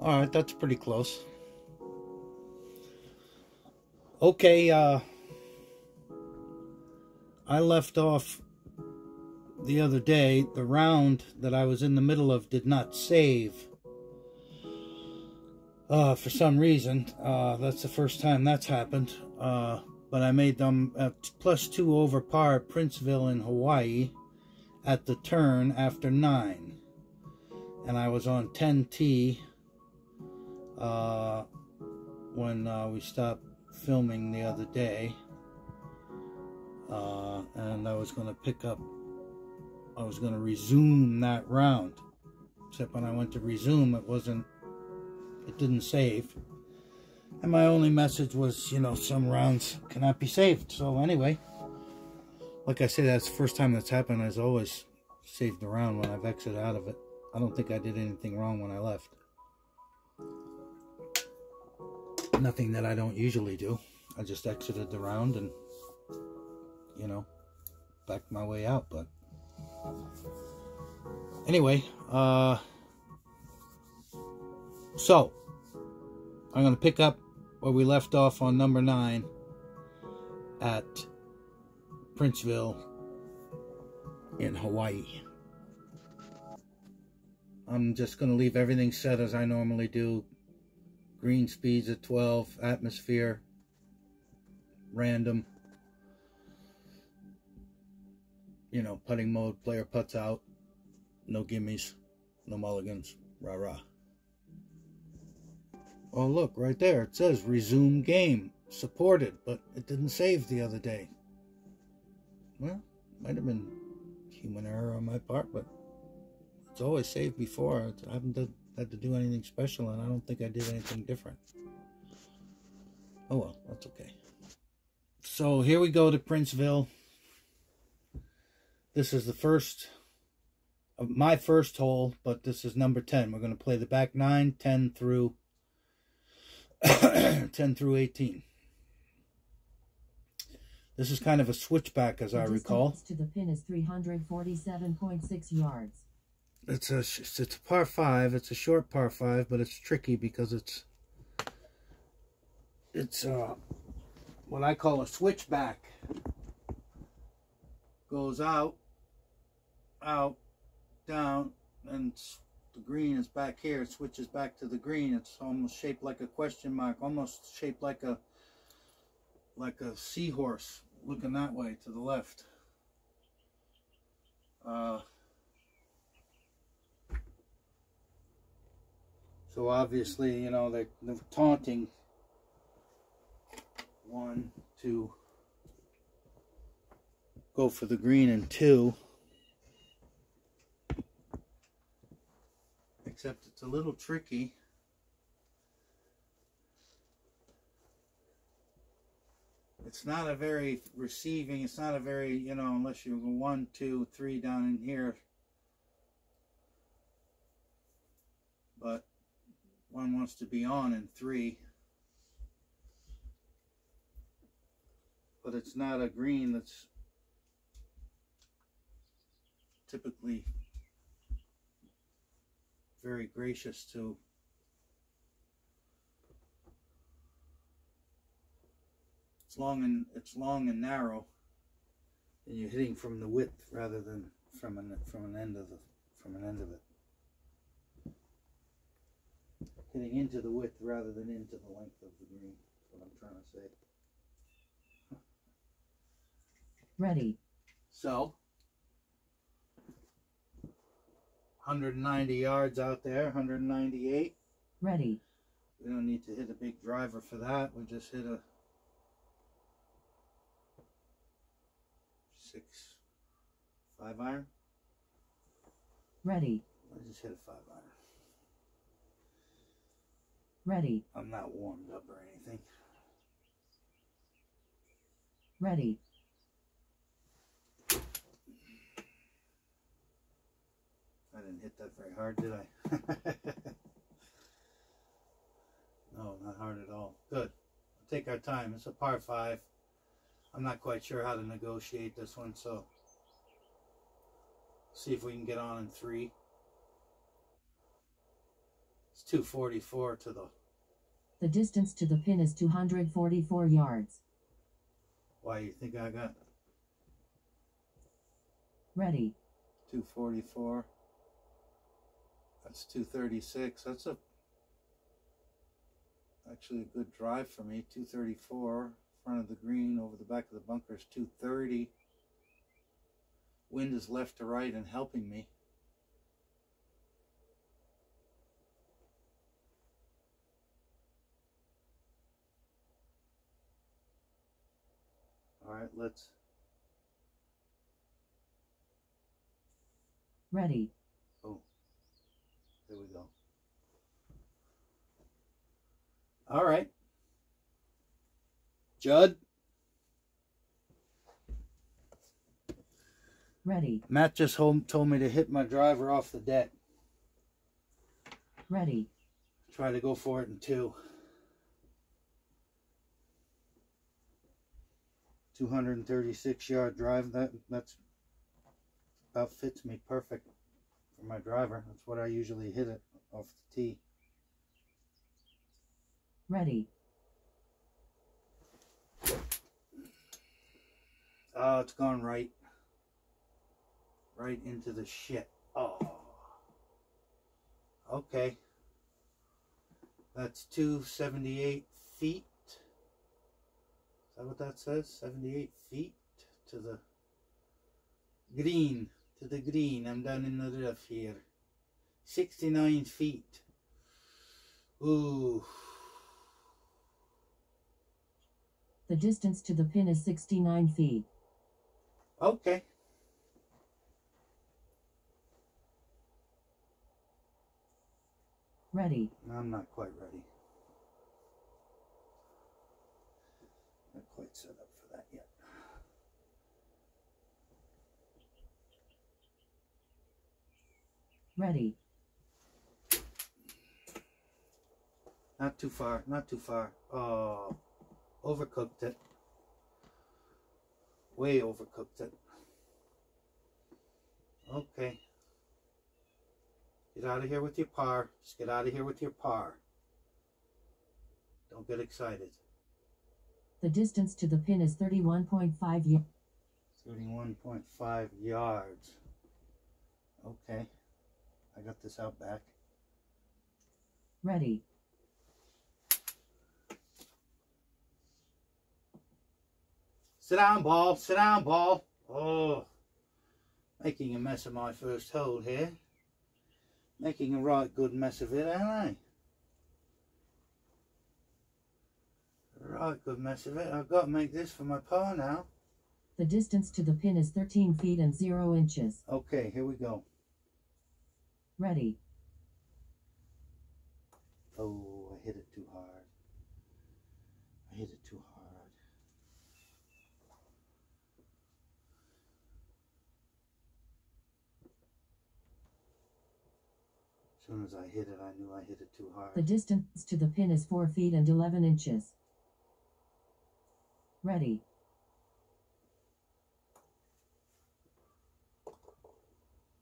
All right, that's pretty close. Okay, uh, I left off the other day. The round that I was in the middle of did not save. Uh, for some reason, uh, that's the first time that's happened. Uh, but I made them at plus two over par Princeville in Hawaii at the turn after nine. And I was on 10T uh, when uh, we stopped filming the other day. Uh, and I was going to pick up, I was going to resume that round. Except when I went to resume, it wasn't, it didn't save. And my only message was, you know, some rounds cannot be saved. So anyway, like I said, that's the first time that's happened. I've always saved the round when I've exited out of it. I don't think I did anything wrong when I left. Nothing that I don't usually do. I just exited the round and, you know, backed my way out. But anyway, uh, so I'm going to pick up where we left off on number nine at Princeville in Hawaii. I'm just going to leave everything set as I normally do. Green speeds at 12, atmosphere, random. You know, putting mode, player puts out, no gimmies, no mulligans, rah rah. Oh, look, right there. It says resume game. Supported, but it didn't save the other day. Well, might have been human error on my part, but it's always saved before. I haven't did, had to do anything special, and I don't think I did anything different. Oh well, that's okay. So here we go to Princeville. This is the first uh, my first hole, but this is number 10. We're going to play the back 9, 10 through 10 through 18. This is kind of a switchback, as I recall. to the pin is 347.6 yards. It's a it's a par five. It's a short par five, but it's tricky because it's it's uh what I call a switchback. Goes out, out, down, and the green is back here. It switches back to the green. It's almost shaped like a question mark, almost shaped like a like a seahorse looking that way to the left. Uh, so obviously, you know, they're taunting one, two, go for the green and two. Except it's a little tricky. It's not a very receiving, it's not a very, you know, unless you go one, two, three down in here. But one wants to be on in three. But it's not a green that's typically very gracious to it's long and it's long and narrow and you're hitting from the width rather than from an from an end of the from an end of it hitting into the width rather than into the length of the green that's what I'm trying to say Ready. so 190 yards out there 198 Ready. we don't need to hit a big driver for that we just hit a six five iron Ready. I just hit a five iron Ready. I'm not warmed up or anything. Ready. I didn't hit that very hard did I? No not hard at all. Good. We'll take our time. It's a par five. I'm not quite sure how to negotiate this one so see if we can get on in three it's 244 to the. The distance to the pin is 244 yards. Why you think I got Ready. 244? That's 236. That's a actually a good drive for me. 234 front of the green over the back of the bunker is 230. Wind is left to right and helping me. All right, let's Ready. Oh, there we go. All right. Judd, Ready. Matt just home told me to hit my driver off the deck. Ready. Try to go for it in two. 236 yard drive. That that's about fits me perfect for my driver. That's what I usually hit it off the tee. Ready. Oh, it's gone right. Right into the shit. Oh. Okay. That's 278 feet. That what that says? 78 feet to the green. To the green. I'm down in the rough here. 69 feet. Ooh. The distance to the pin is 69 feet. Okay. Ready. I'm not quite ready. Not quite set up for that yet. Ready. Not too far, not too far. Oh, overcooked it. Way overcooked it. Okay. Get out of here with your par. Just get out of here with your par. Don't get excited. The distance to the pin is 31.5 yards. 31.5 yards. Okay. I got this out back. Ready. Sit down, ball. Sit down, ball. Oh, making a mess of my first hole here. Making a right good mess of it, ain't I? Right good mess of it. I've got to make this for my par now. The distance to the pin is 13 feet and 0 inches. Okay, here we go. Ready. Oh, I hit it too hard. I hit it too hard. As soon as I hit it, I knew I hit it too hard. The distance to the pin is 4 feet and 11 inches. Ready.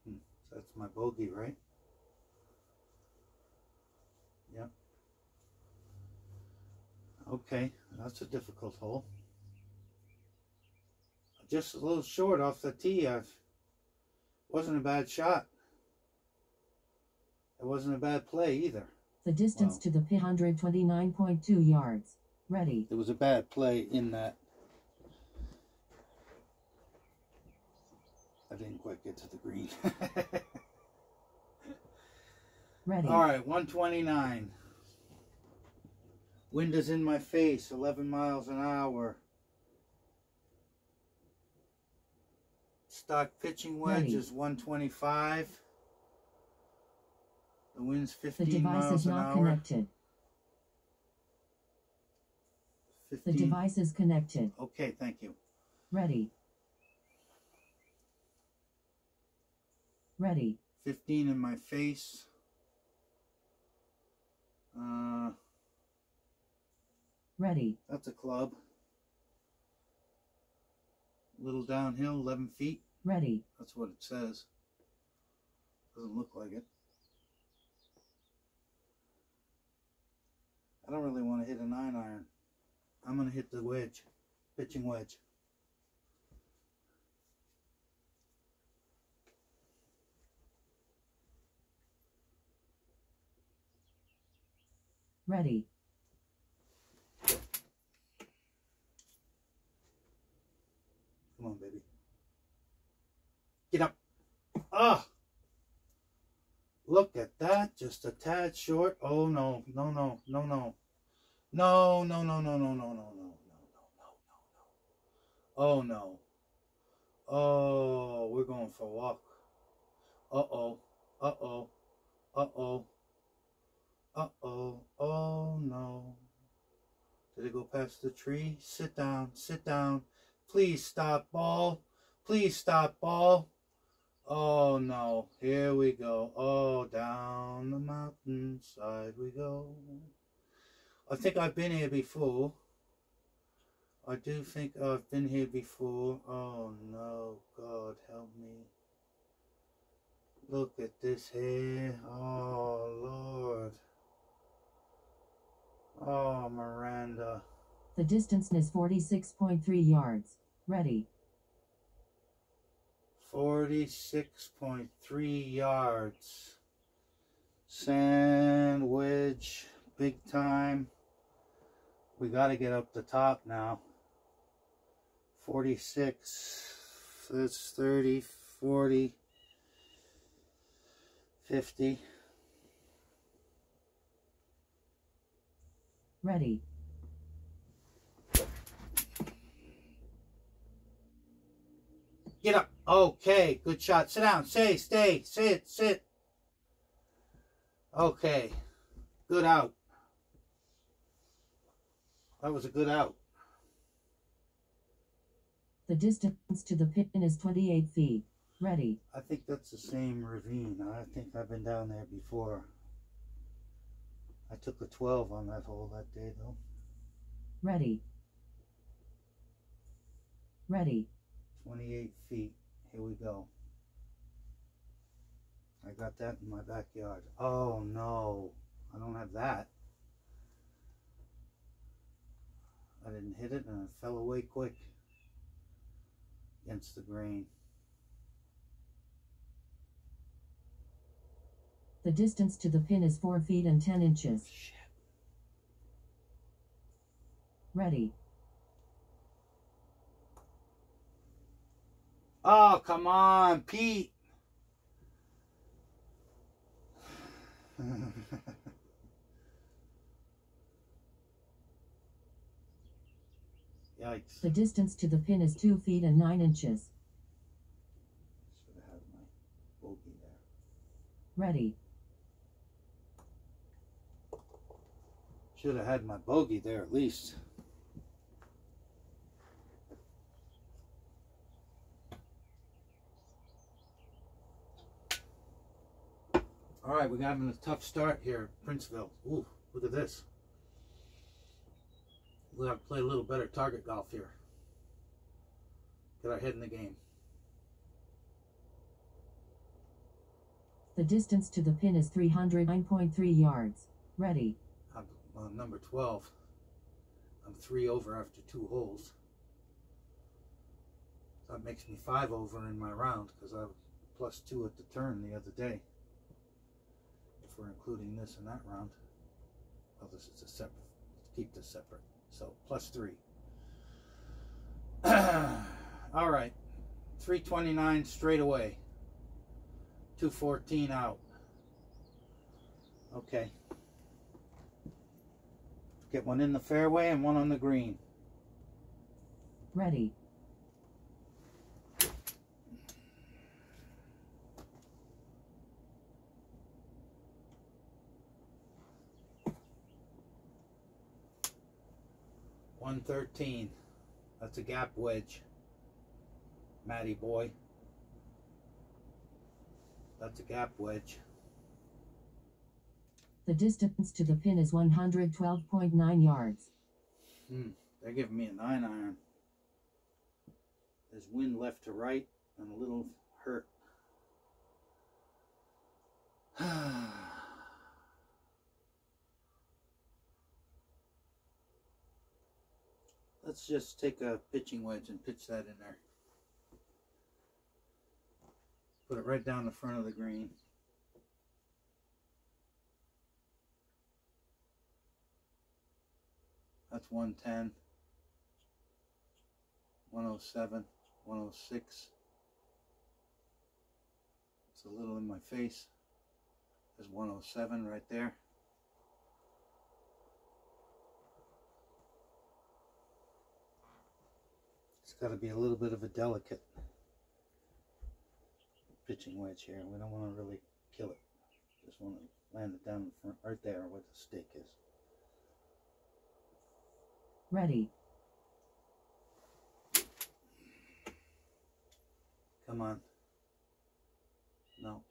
Hmm, that's my bogey, right? Yep. Okay, that's a difficult hole. Just a little short off the tee. I've wasn't a bad shot. It wasn't a bad play either. The distance Wow. to the pin 129.2 yards. Ready. It was a bad play in that I didn't quite get to the green. Ready. All right, 129. Wind is in my face, 11 miles an hour. Stock pitching wedge Ready. is 125. The wind's The 15 device miles is an not hour. connected. The device is connected. Okay, thank you. Ready. Ready. 15 in my face. Uh, Ready. that's a club. Little downhill, 11 feet. Ready. That's what it says. Doesn't look like it. I don't really want to hit a nine iron. I'm going to hit the wedge, pitching wedge. Ready. Come on, baby. Get up. Ah! Look at that. Just a tad short. Oh, no. No, no. No, no. No, no, no, no, no, no, no, no, no, no, no, no. Oh, no. Oh, we're going for a walk. Uh-oh. Uh-oh. Uh-oh. Uh-oh. Oh, no. Did it go past the tree? Sit down. Sit down. Please stop, ball. Please stop, ball. Oh no, here we go. Oh, down the mountainside we go. I think I've been here before. I do think I've been here before. Oh no, God help me. Look at this here. Oh Lord. Oh Miranda. The distance is 46.3 yards. Ready. 46.3 yards. Sandwich, big time. We got to get up the top now. 46, that's 30, 40, 50. Ready. Get up. Okay, good shot. Sit down. Stay, stay, sit, sit. Okay, good out. That was a good out. The distance to the pin is 28 feet. Ready. I think that's the same ravine. I think I've been down there before. I took a 12 on that hole that day, though. Ready. Ready. 28 feet. Here we go. I got that in my backyard. Oh no, I don't have that. I didn't hit it and it fell away quick against the grain. The distance to the pin is 4 feet and 10 inches. Shit. Ready. Oh, come on, Pete. Yikes. The distance to the pin is 2 feet and 9 inches. Should have had my bogey there. Ready. Should have had my bogey there at least. All right, we're having a tough start here Princeville. Ooh, look at this. We got to play a little better target golf here. Get our head in the game. The distance to the pin is 309.3 yards. Ready. I'm on number 12. I'm three over after two holes. That makes me five over in my round because I was plus two at the turn the other day. We're including this in that round. Oh, this is a separate. Keep this separate. So plus three. All right. 329 straight away. 214 out. Okay. Get one in the fairway and one on the green. Ready. One thirteen. That's a gap wedge. Matty boy. That's a gap wedge. The distance to the pin is 112.9 yards. Hmm. They're giving me a nine iron. There's wind left to right and a little hurt. Let's just take a pitching wedge and pitch that in there. Put it right down the front of the green. That's 110, 107, 106. It's a little in my face. There's 107 right there. Got to be a little bit of a delicate pitching wedge here. We don't want to really kill it. Just want to land it down in front, right there where the stake is. Ready. Come on. No.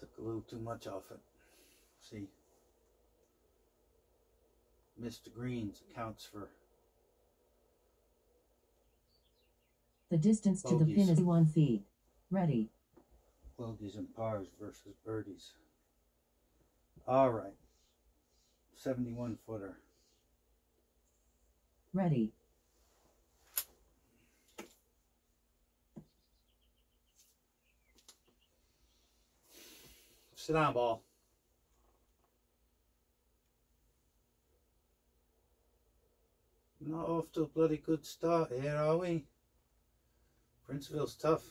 Took a little too much off it. See? Missed greens accounts for The distance to the pin is 1 feet. Ready. bogeys and pars versus birdies. All right. 71 footer. Ready. Sit down, ball. Not off to a bloody good start here, are we? Princeville's tough.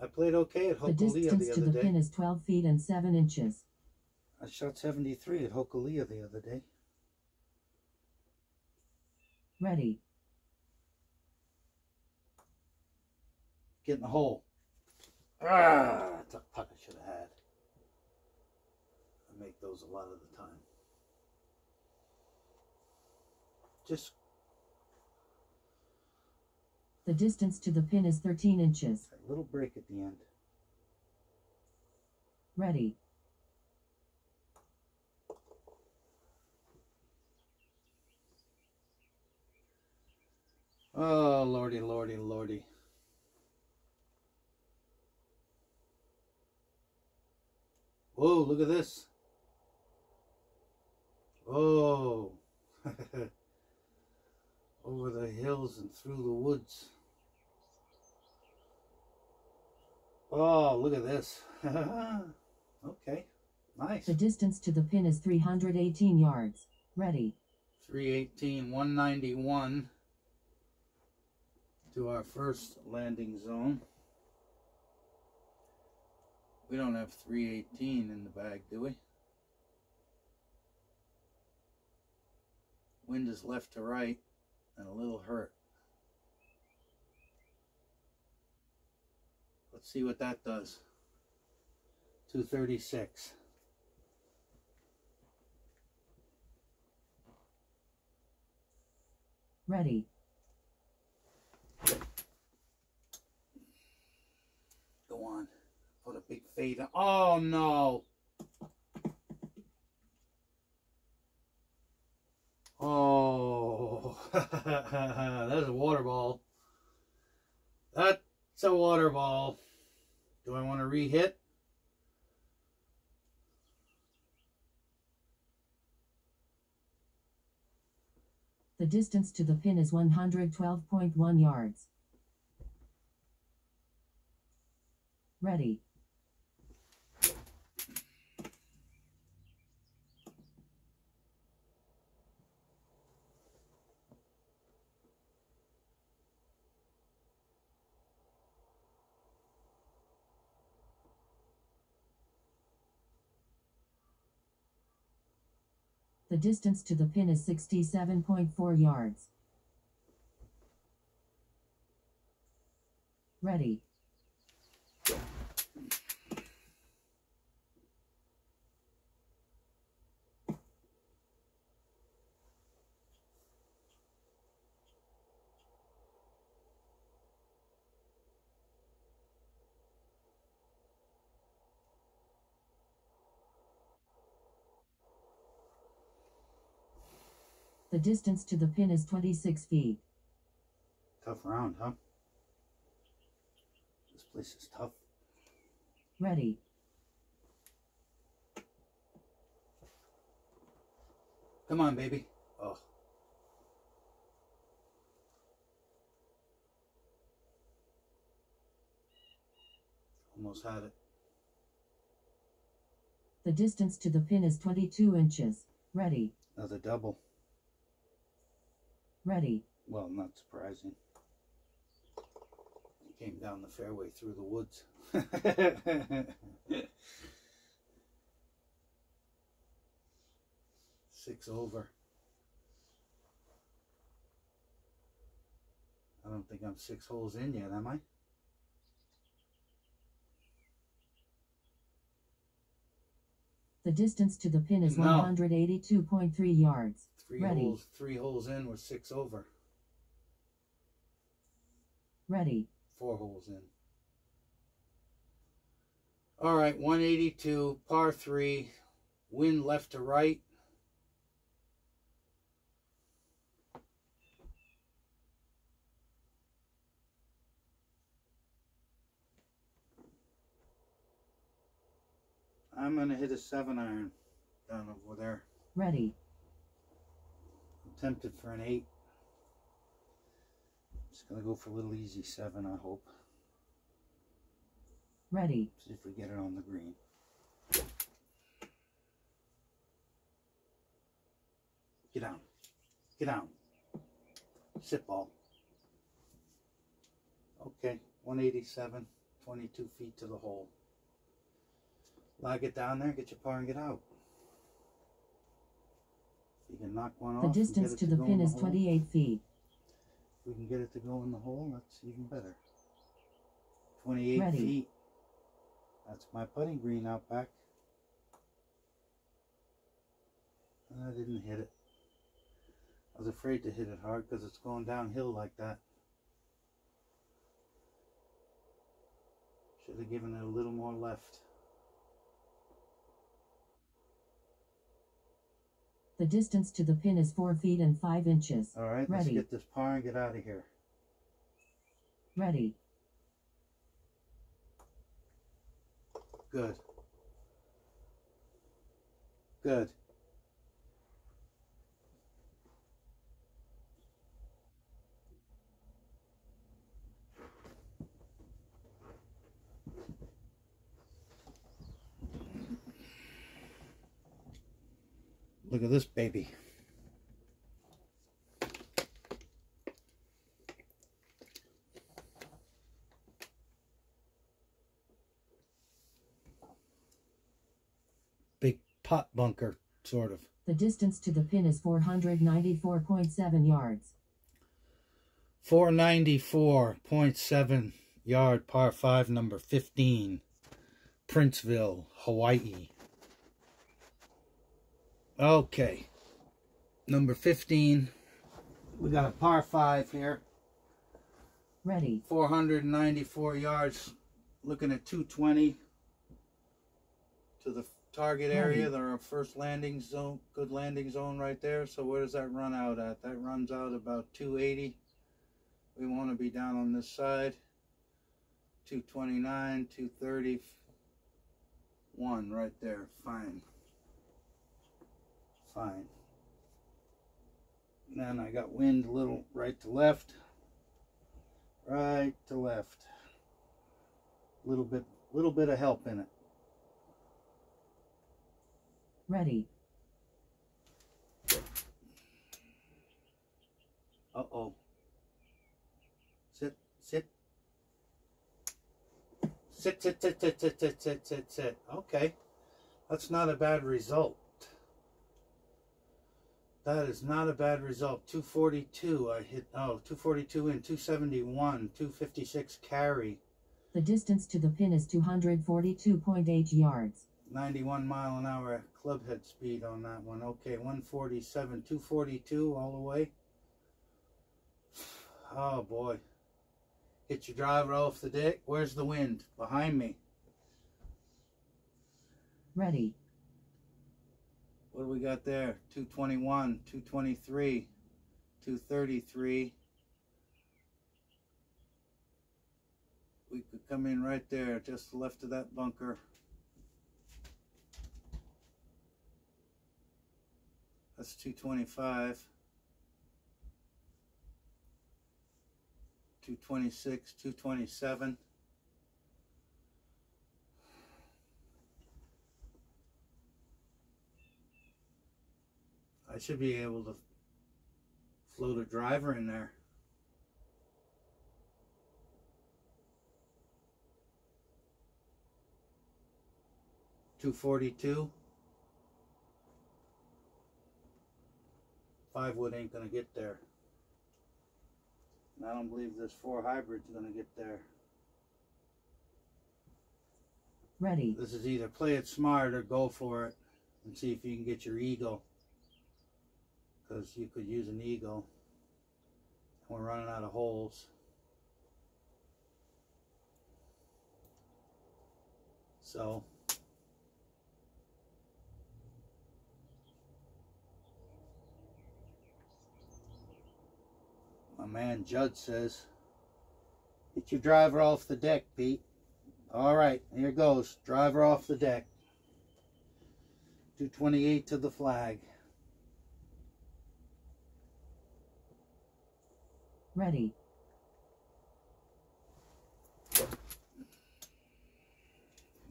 I played okay at Hokulea The Hokulea distance the distance to other the day. pin is 12 feet and 7 inches. I shot 73 at Hokulea the other day. Ready. Get in the hole. Ah, that's a putt I should have had. I make those a lot of the time. Just The distance to the pin is 13 inches. a little break at the end. Ready. Oh, lordy, lordy, lordy. Whoa, look at this. Oh. Over the hills and through the woods. Oh, look at this. okay, nice. The distance to the pin is 318 yards. Ready. 318, 191 to our first landing zone. We don't have 318 in the bag, do we? Wind is left to right and a little hurt. Let's see what that does. 236. Ready. Go on. Put a big fade on. Oh no. Oh, that's a water ball. That's a water ball. Do I want to re-hit? The distance to the pin is 112.1 yards. Ready. The distance to the pin is 67.4 yards. Ready. distance to the pin is 26 feet. Tough round, huh? This place is tough. Ready. Come on, baby. Oh. Almost had it. The distance to the pin is 22 inches. Ready. Another double. Ready. Well, not surprising. It came down the fairway through the woods. Six over. I don't think I'm six holes in yet, am I? The distance to the pin is No. 182.3 yards. Three Ready. holes three holes in we're six over. Ready. Four holes in. Alright, 182, par three, wind left to right. I'm gonna hit a seven iron down over there. Ready. Tempted for an eight. Just gonna go for a little easy seven, I hope. Ready. See if we get it on the green. Get down. Get down. Sit ball. Okay, 187, 22 feet to the hole. Lag it down there, get your par and get out. You can knock one off. The distance it to the pin is hole. 28 feet. If we can get it to go in the hole, that's even better. 28 Ready. feet. That's my putting green out back. And I didn't hit it. I was afraid to hit it hard because it's going downhill like that. Should have given it a little more left. The distance to the pin is 4 feet and 5 inches. All right, let's Ready. get this par and get out of here. Ready. Good. Good. Look at this baby. Big pot bunker, sort of. The distance to the pin is 494.7 yards. 494.7 yard par 5 number 15 Princeville, Hawaii. Okay. Number 15. We got a par 5 here. Ready. 494 yards. Looking at 220 to the target area. There are first landing zone, good landing zone right there. So where does that run out at? That runs out about 280. We want to be down on this side. 229, 231 right there. Fine fine. And then I got wind a little right to left, right to left. Little bit, little bit of help in it. Ready. Uh oh. Sit, sit. Sit, sit, sit, sit, sit, sit, sit, sit. Okay. That's not a bad result. That is not a bad result. 242 I hit, oh, 242 in, 271, 256 carry, The distance to the pin is 242.8 yards. 91 mile an hour club head speed on that one. Okay, 147, 242 all the way. Oh boy. Hit your driver off the deck. Where's the wind? Behind me. Ready. What do we got there? 221, 223, 233. We could come in right there, just left of that bunker. That's 225. 226, 227. I should be able to float a driver in there. Two forty two. Five wood ain't gonna get there. And I don't believe this four hybrid's gonna get there. Ready. This is either play it smart or go for it and see if you can get your eagle. Because you could use an eagle. We're running out of holes. So. My man Judd says, get your driver off the deck, Pete. All right, here goes. Driver off the deck. 228 to the flag. Ready.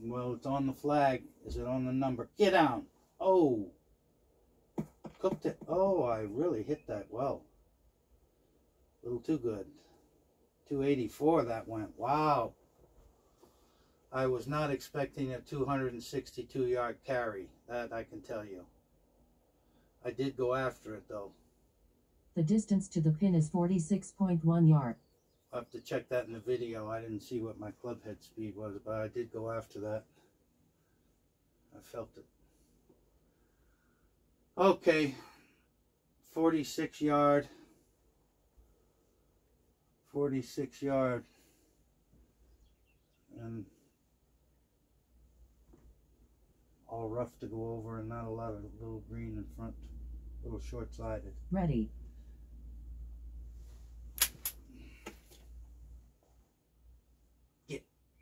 Well, it's on the flag. Is it on the number? Get down. Oh. Cooked it. Oh, I really hit that well. A little too good. 284 that went. Wow. I was not expecting a 262 yard carry. That I can tell you. I did go after it though. The distance to the pin is 46.1 yard. I'll have to check that in the video. I didn't see what my club head speed was, but I did go after that. I felt it. Okay. 46 yard. 46 yard. And all rough to go over and not a lot of little green in front. A little short sided. Ready.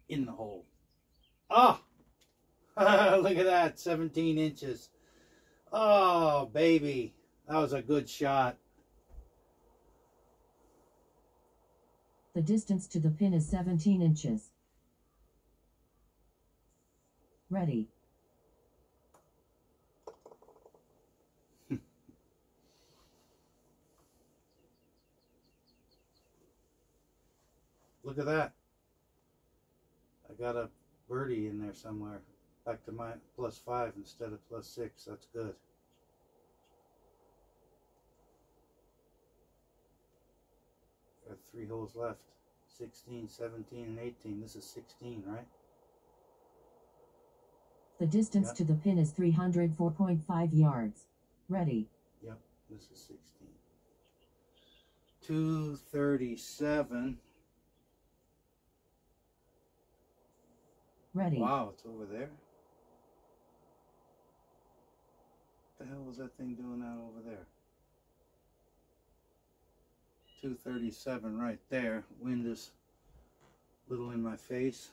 In the hole. Ah! Oh! Look at that, 17 inches. Oh, baby. That was a good shot. The distance to the pin is 17 inches. Ready. Look at that. Got a birdie in there somewhere. Back to my plus five instead of plus six. That's good. Got three holes left. 16, 17, and 18. This is 16, right? The distance Yeah. to the pin is 304.5 yards. Ready. Yep, this is 16. 237. Ready. Wow, it's over there. What the hell was that thing doing out over there? 237 right there. Wind is little in my face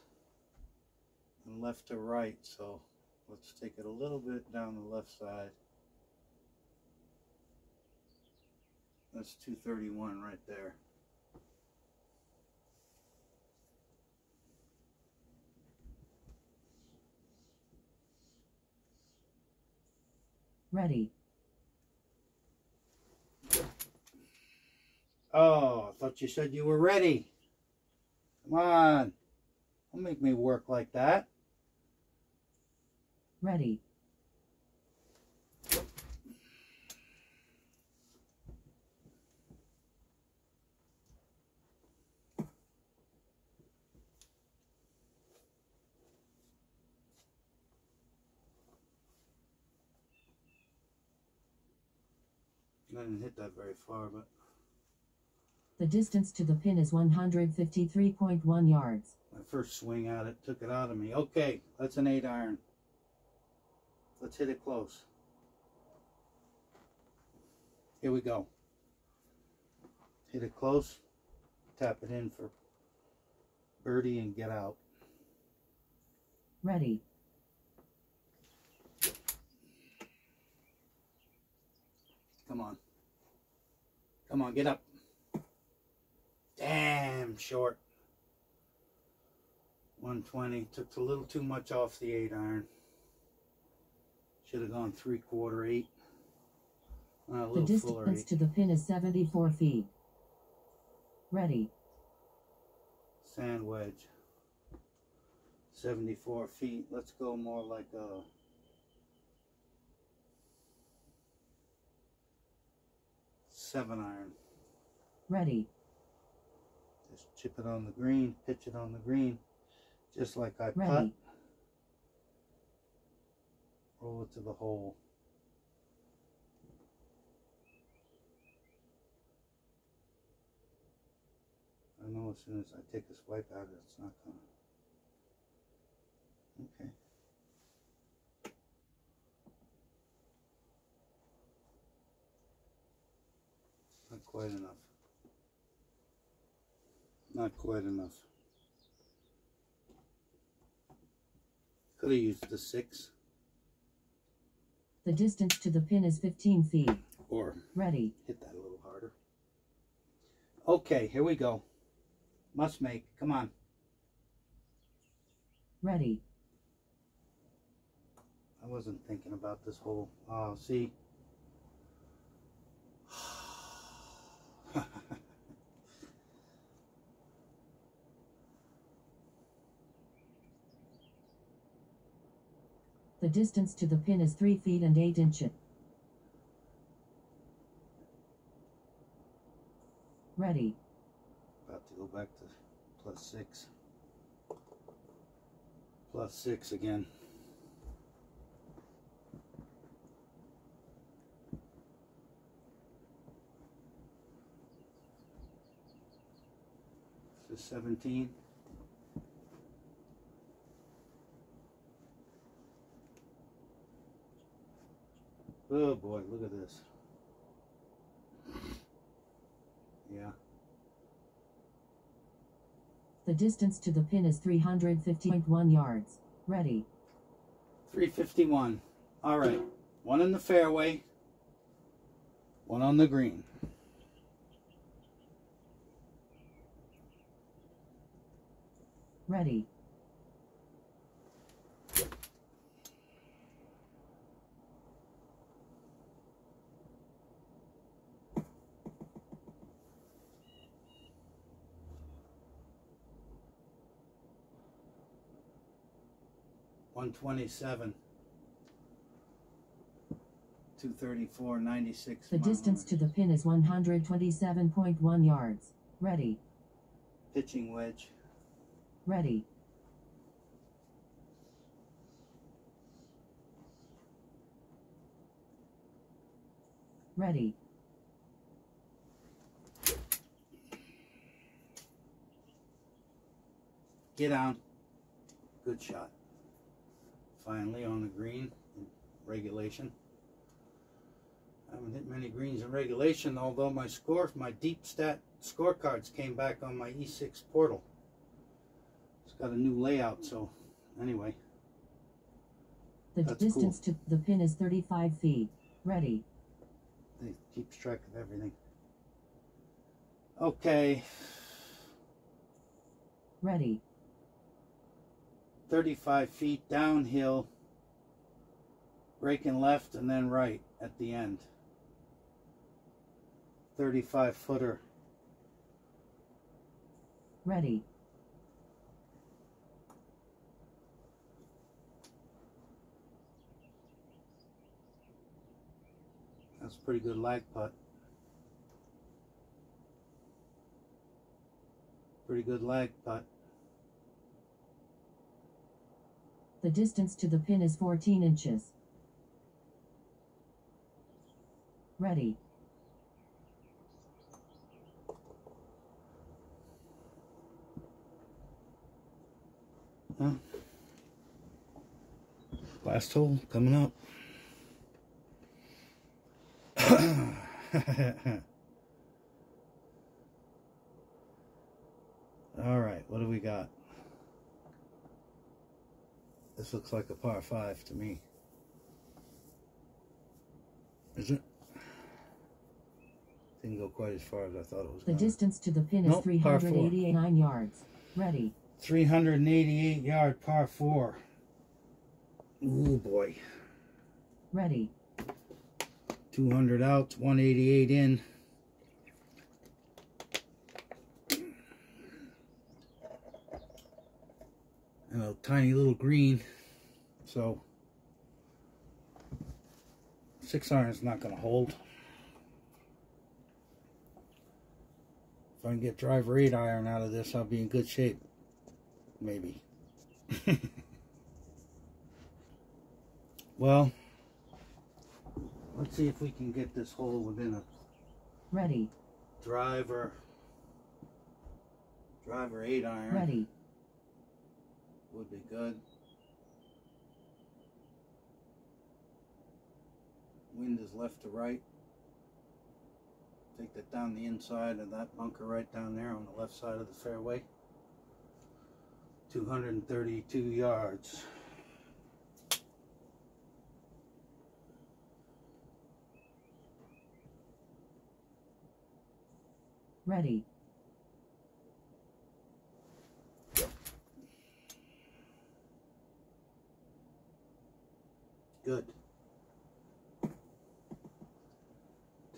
and left to right, so let's take it a little bit down the left side. That's 231 right there. Ready. Oh, I thought you said you were ready. Come on. Don't make me work like that. Ready. Didn't hit that very far, but The distance to the pin is 153.1 yards. my first swing at it took it out of me. Okay, that's an eight iron. Let's hit it close. Here we go. Hit it close, tap it in for birdie and get out. Ready. Come on. Come on, get up. Damn short. 120. Took a little too much off the 8 iron. Should have gone 3 quarter 8. Uh, a The distance foolery. to the pin is 74 feet. Ready. Sand wedge. 74 feet. Let's go more like a. Seven iron. Ready. Just chip it on the green, pitch it on the green, just like I putt. Roll it to the hole. I know as soon as I take a swipe it, it's not gonna. Okay. Not quite enough. Not quite enough. Could have used the six The distance to the pin is 15 feet. or Ready. hit that a little harder. Okay, here we go. Must make. Come on. Ready. I wasn't thinking about this whole. Oh, see. The distance to the pin is 3 feet and 8 inches. Ready. About to go back to plus six. Plus six again. This is 17. Oh boy, look at this. Yeah. The distance to the pin is 350.1 yards. Ready. 351. All right. One in the fairway, one on the green. Ready. One twenty-seven. Two thirty-four, ninety-six. The distance to the pin is 127.1 yards. Ready. pitching wedge. Ready. Ready. Get down. Good shot. Finally on the green in regulation. I haven't hit many greens in regulation, although my score, my deep stat scorecards came back on my E6 portal. It's got a new layout, so anyway. The distance to the pin is 35 feet. Ready. It keeps track of everything. Okay, Ready. 35 feet downhill, breaking left and then right at the end. 35 footer. Ready. That's a pretty good lag putt. Pretty good lag putt. The distance to the pin is 14 inches. Ready. Huh? Last hole coming up. All right, what do we got? This looks like a par five to me. Is it? Didn't go quite as far as I thought it was The distance to the pin is Nope, four. 389 yards. Ready. 388 yard par four. Ooh boy. Ready. 200 out, 188 in. A tiny little green. So, six iron is not going to hold. If I can get driver eight iron out of this, I'll be in good shape. Maybe. well, let's see if we can get this hole within a Ready. driver driver eight iron Ready. Would be good. Wind is left to right. Take that down the inside of that bunker right down there on the left side of the fairway. 232 yards. Ready. Good.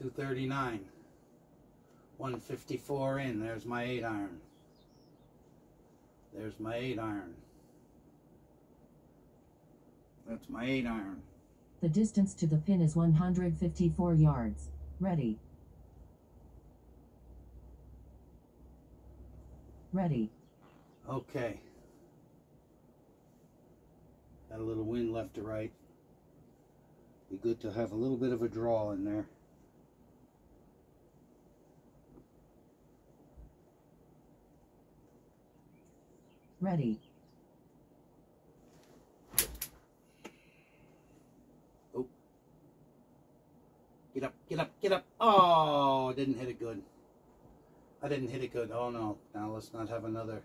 239. 154 in. There's my 8 iron. There's my 8 iron. That's my 8 iron. The distance to the pin is 154 yards. Ready. Ready. Okay. Got a little wind left to right. Be good to have a little bit of a draw in there. Ready. Oh. Get up, get up, get up. Oh, I didn't hit it good. I didn't hit it good. Oh no. Now let's not have another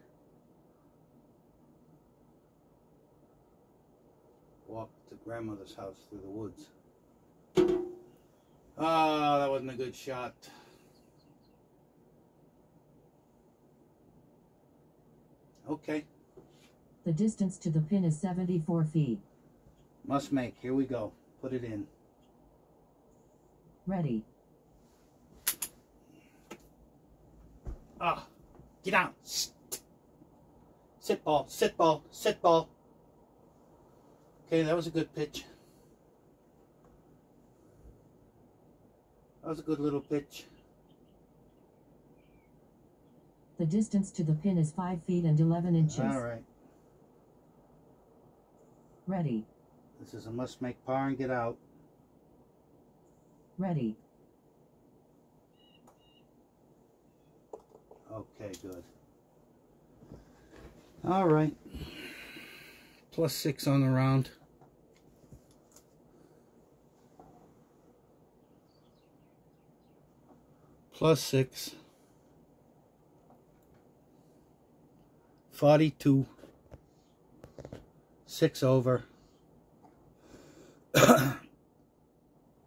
walk to grandmother's house through the woods. Oh, that wasn't a good shot. Okay, The distance to the pin is 74 feet. must make. Here we go. Put it in. Ready. Ah, get down. Sit. Sit ball, sit ball, sit ball. Okay, that was a good pitch. That was a good little pitch. The distance to the pin is 5 feet and 11 inches. All right. Ready. This is a must make par and get out. Ready. Okay, good. All right. Plus six on the round. Plus six. 42. Six over.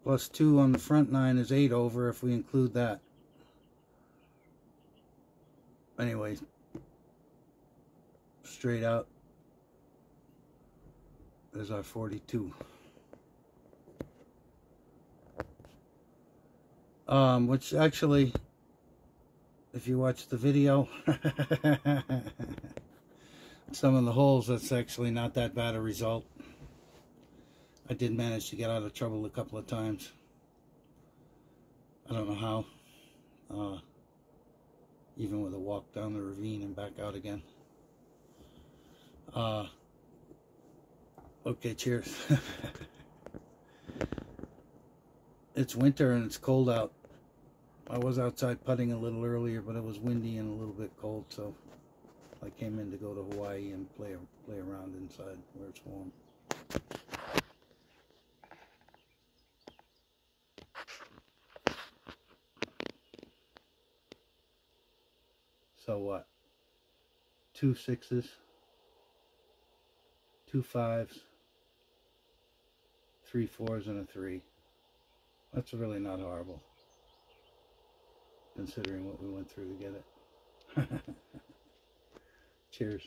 Plus two on the front nine is eight over if we include that. Anyway, straight out. There's our 42. Um, which actually, if you watch the video, some of the holes, that's actually not that bad a result. I did manage to get out of trouble a couple of times. I don't know how. Uh, even with a walk down the ravine and back out again. Uh, okay, cheers. it's winter and it's cold out. I was outside putting a little earlier, but it was windy and a little bit cold, so I came in to go to Hawaii and play play around inside where it's warm. So what? Two sixes, two fives, three fours, and a three. That's really not horrible, considering what we went through to get it. Cheers.